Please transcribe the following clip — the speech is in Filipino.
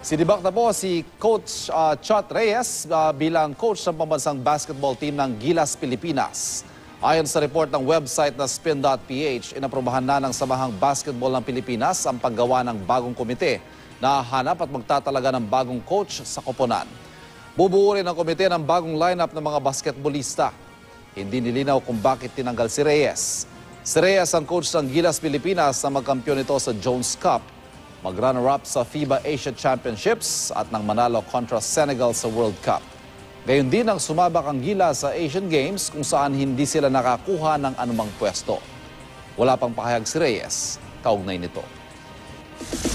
Sinibak na po si Coach uh, Chot Reyes uh, bilang coach ng pambansang basketball team ng Gilas, Pilipinas. Ayon sa report ng website na spin.ph, inaprobahan na ng Samahang Basketball ng Pilipinas ang paggawa ng bagong komite na hanap at magtatalaga ng bagong coach sa koponan. Bubuo rin ang komite ng bagong lineup ng mga basketballista. Hindi nilinaw kung bakit tinanggal si Reyes. Si Reyes ang coach ng Gilas, Pilipinas na magkampiyon ito sa Jones Cup mag-runner-up sa FIBA Asia Championships at nang manalo kontra Senegal sa World Cup. Gayon din ang sumabak ang gila sa Asian Games kung saan hindi sila nakakuha ng anumang pwesto. Wala pang pahayag si Reyes, kaugnay nito.